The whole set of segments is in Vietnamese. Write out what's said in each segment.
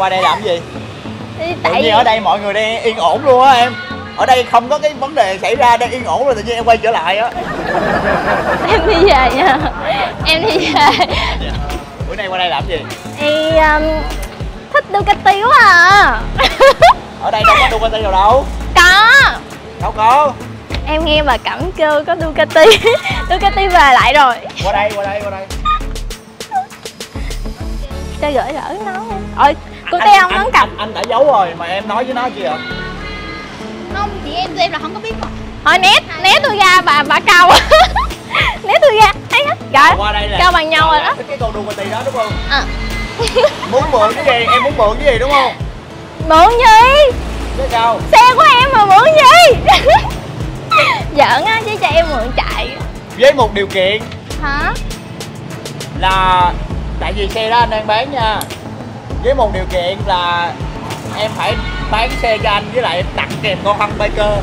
qua đây làm gì? Tự tại nhiên ở đây mọi người đang yên ổn luôn á em. Ở đây không có cái vấn đề xảy ra đang yên ổn rồi tự nhiên em quay trở lại á. Em đi về nha. Em đi về. Bữa nay qua đây làm gì? Thì um, thích Ducati quá à. Ở đây đâu có Ducati nào đâu? Có. Đâu có. Em nghe bà cẩm kêu có Ducati. Ducati về lại rồi. Qua đây qua đây qua đây. Cho gửi gỡ nó. Ôi cô Anh- teo không? nón cặp. anh, anh đã giấu rồi mà em nói với nó chi vậy không chị em tụi em là không có biết mà. Thôi né né tôi ra bà bà cầu né tôi ra thấy hết. Rồi qua đây là cao bằng nhau rồi đó. cái con Ducati đó đúng không? À. muốn mượn cái gì? Em muốn mượn cái gì đúng không? Mượn gì? Chứ sao xe của em mà mượn gì? Giỡn á chứ cho em mượn chạy. Với một điều kiện. Hả? Là tại vì xe đó anh đang bán nha với một điều kiện là em phải bán xe cho anh với lại em tặng kèm con Humbucker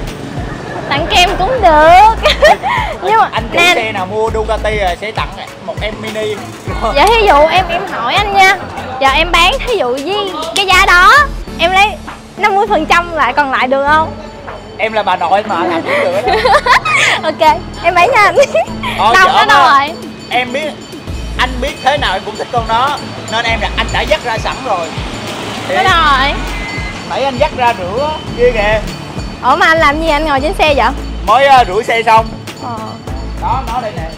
tặng kem cũng được. Nhưng mà anh chủ nè. xe nào mua Ducati rồi sẽ tặng một em mini. Dạ thí dụ em em hỏi anh nha. Giờ em bán thí dụ với cái giá đó em lấy 50 phần trăm lại còn lại được không? Em là bà nội mà làm cũng được đó ok em bán nha anh. Đâu nó đâu rồi. Em biết anh biết thế nào em cũng thích con đó nên em đã anh đã dắt ra sẵn rồi. Thì rồi. Nãy anh dắt ra rửa kia kìa. Ủa mà anh làm gì anh ngồi trên xe vậy? Mới uh, rửa xe xong. Ờ. Đó nó đây nè.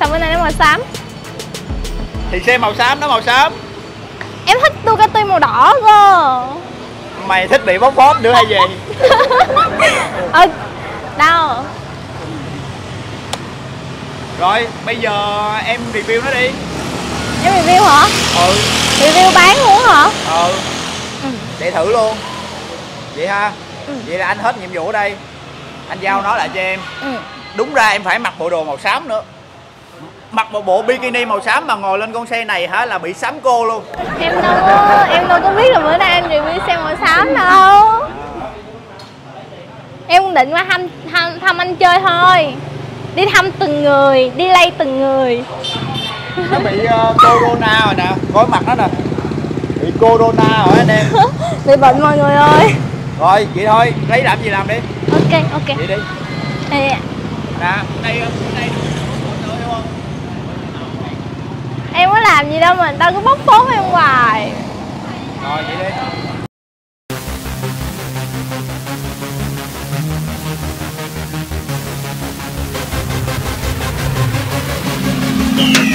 Sao bữa nay nó màu xám. Thì xe màu xám nó màu xám. Em thích Ducati màu đỏ cơ. Mày thích bị bóc phốt nữa hay gì? Ờ đâu rồi bây giờ em review nó đi. Em review hả? Ừ. Review bán luôn hả? Ừ. Ừ. để thử luôn. Vậy ha. Ừ. vậy là anh hết nhiệm vụ ở đây. Anh giao nó lại cho em. Ừ. Đúng ra em phải mặc bộ đồ màu xám nữa. Mặc một bộ bikini màu xám mà ngồi lên con xe này hả là bị xám cô luôn. Em đâu có em đâu có biết là bữa nay anh review xe màu xám đâu. Em cũng định qua thăm, thăm thăm anh chơi thôi đi thăm từng người đi lay từng người. Nó bị uh, corona rồi nè coi mặt nó nè. Bị corona rồi anh em. Bị bệnh mọi người ơi. Rồi vậy thôi lấy làm gì làm đi. Ok ok. Vậy đi. Ê, nè đây ờ, đây em có làm gì đâu mà người ta cứ bóc phốt em hoài. Rồi vậy đi Hello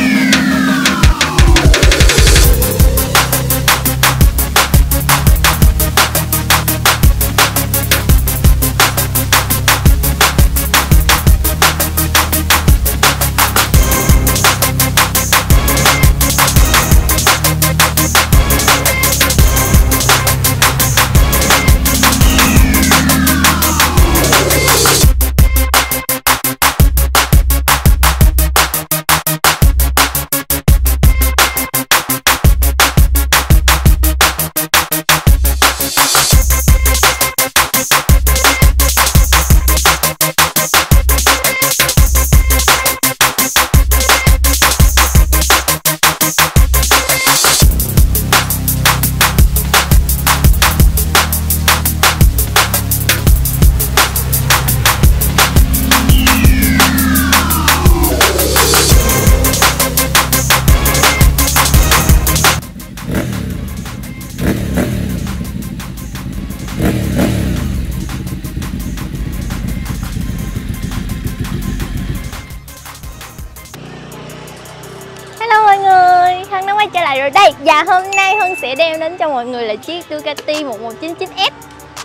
Và hôm nay Hân sẽ đem đến cho mọi người là chiếc Ducati 1199S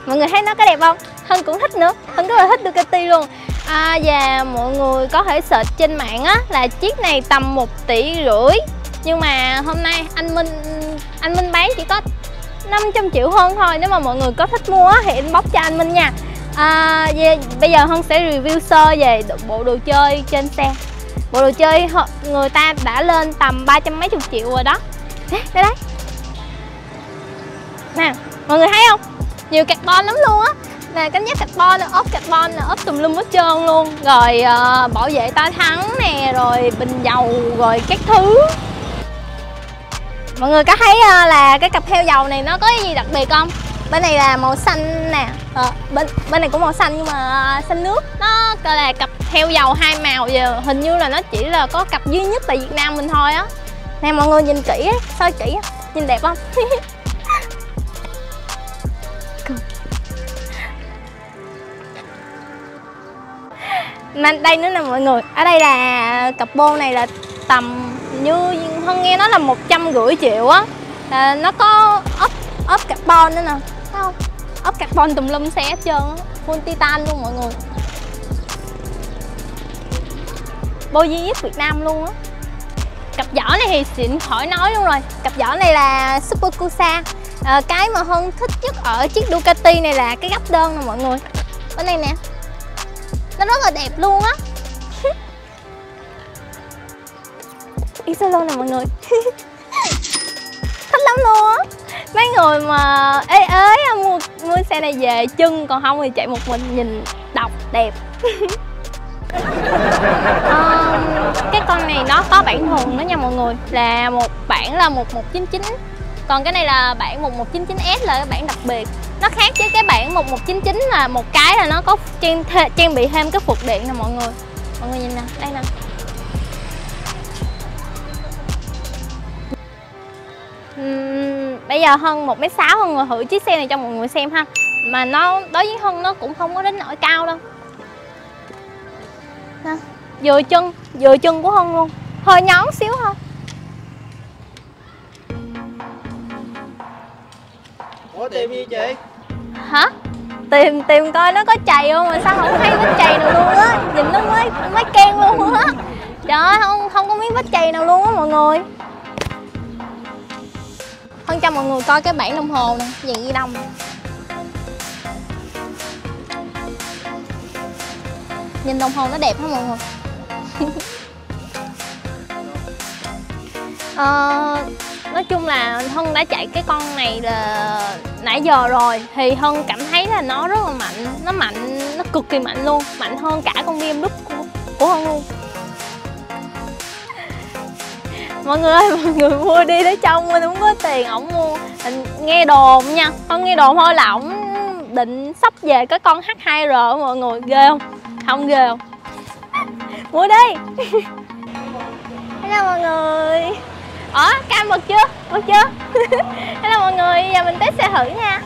Mọi người thấy nó có đẹp không? Hân cũng thích nữa, Hân rất là thích Ducati luôn. À, Và mọi người có thể search trên mạng á là chiếc này tầm 1 tỷ rưỡi. Nhưng mà hôm nay anh Minh anh Minh bán chỉ có 500 triệu hơn thôi. Nếu mà mọi người có thích mua á, thì inbox cho anh Minh nha. À, về- Bây giờ Hân sẽ review sơ về bộ đồ chơi trên xe. Bộ đồ chơi họ- người ta đã lên tầm ba trăm mấy chục triệu rồi đó đây đây. Đấy nè mọi người thấy không? Nhiều carbon lắm luôn á. Nè cánh giác carbon là ốp carbon là ốp tùm lum hết trơn luôn. Rồi uh, bảo vệ ta thắng nè rồi bình dầu rồi các thứ. Mọi người có thấy uh, là cái cặp heo dầu này nó có cái gì đặc biệt không? Bên này là màu xanh nè. Ờ, bên bên này cũng màu xanh nhưng mà ờ, xanh nước. Nó là cặp heo dầu hai màu giờ. Hình như là nó chỉ là có cặp duy nhất tại Việt Nam mình thôi á nè, mọi người nhìn kỹ á soi kỹ á? Nhìn đẹp không? Mà đây nữa nè mọi người. Ở đây là cặp bô này là tầm như, hơn nghe nói là một trăm rưỡi triệu á. Là nó có ốp ốp carbon nữa nè. Thấy không? Ốp carbon tùm lum xe hết trơn á. Full titan luôn mọi người. Bô duy nhất Việt Nam luôn á cặp giỏ này thì xịn khỏi nói luôn rồi. Cặp giỏ này là Super Cusa à, ờ, cái mà hơn thích nhất ở chiếc Ducati này là cái gấp đơn nè mọi người. Bên này nè. Nó rất là đẹp luôn á. Isolo nè mọi người. Thích lắm luôn á. Mấy người mà ế ế mua mua xe này về chân còn không thì chạy một mình nhìn độc đẹp. à, cái con này nó có bản thuần đó nha mọi người. Là một bản là 1199 còn cái này là bản 1199S là cái bản đặc biệt. Nó khác với cái bản 1199 là một cái là nó có trang trang bị thêm cái phục điện nè mọi người. Mọi người nhìn nè đây nè. Uhm, bây giờ hơn một mét sáu hơn người thử chiếc xe này cho mọi người xem ha. Mà nó đối với hân nó cũng không có đến nỗi cao đâu nè vừa chân vừa chân của hân luôn. Hơi nhón xíu thôi. Ủa tìm gì chị hả? Tìm tìm coi nó có chày không mà sao không thấy vết chày nào luôn á. Nhìn nó mới mới ken luôn á. Trời ơi không không có miếng vết chày nào luôn á mọi người. Hơn cho mọi người coi cái bản đồng hồ nè dạng ghi đông nhìn đồng hồ nó đẹp hả mọi người. Ờ, nói chung là hân đã chạy cái con này là nãy giờ rồi. Thì hân cảm thấy là nó rất là mạnh nó mạnh nó cực kỳ mạnh luôn mạnh hơn cả con BMW của, của hân luôn. Mọi người ơi mọi người mua đi để trong mình không có tiền ổng mua. Mình nghe đồn nha không nghe đồn thôi là ổng định sắp về cái con H2R mọi người ghê không? Không ghê không? Mua đi. Hello mọi người. Ở cam bật chưa? Bật chưa? Hello mọi người giờ mình test xe thử nha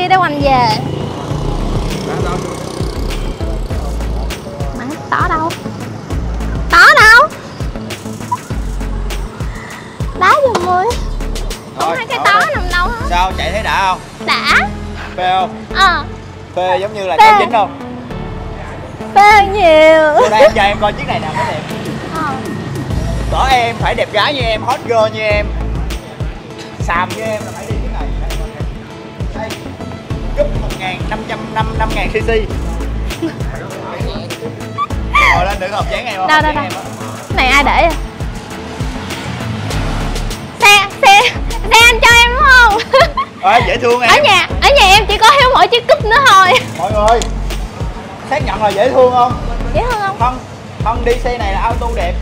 kia đã quanh về. Mà tỏ đâu? Tỏ đâu? Đá giùm ơi không thấy cái đó. nằm đâu hết sao chạy thấy đã không? Đã. Phê không? Ờ. Phê giống như là Phê. chạy chính không? Phê nhiều. Vô đây em cho em coi chiếc này nè mới đẹp. Ờ. Cỡ em phải đẹp gái như em, hot girl như em. Xàm như em. là 5.500 cc Ngồi lên đừng hợp dáng em không? Đâu, đâu, đâu Này ai để vậy? Xe, xe, xe anh cho em đúng không? Ê, dễ thương em Ở nhà, ở nhà em chỉ có thiếu mỗi chiếc cúp nữa thôi Mọi người Xác nhận là dễ thương không? Dễ thương không? Không, không đi xe này là auto đẹp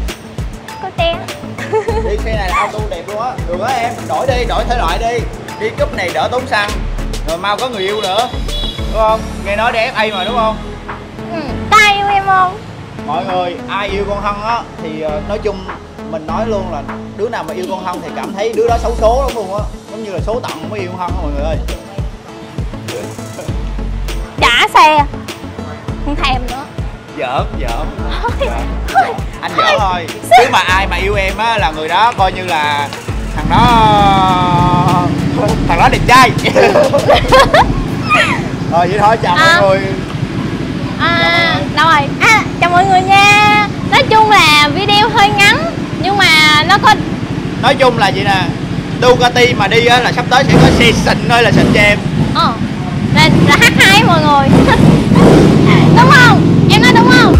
Có té Đi xe này là auto đẹp luôn á Được á em, đổi đi, đổi thể loại đi Đi cúp này đỡ tốn xăng rồi mau có người yêu nữa Đúng không? Nghe nói đẹp FA mà đúng không? ừ. tay yêu em không? Mọi người ai yêu con hân á thì ờ, nói chung mình nói luôn là đứa nào mà yêu con hân thì cảm thấy đứa đó xấu số lắm luôn á. Giống như là số tận mới yêu con hân á mọi người ơi. Trả xe. Không thèm nữa. Giỡn giỡn. Anh giỡn thôi chứ mà ai mà yêu em á là người đó coi như là thằng đó thằng đó đẹp trai. Rồi vậy thôi chào à. mọi người. À, đâu rồi. À, chào mọi người nha. Nói chung là video hơi ngắn nhưng mà nó có nói chung là vậy nè. Ducati mà đi á là sắp tới sẽ có xe xịn thôi là xịn cho em. Ờ là, là H2 mọi người. Đúng không? Em nói đúng không?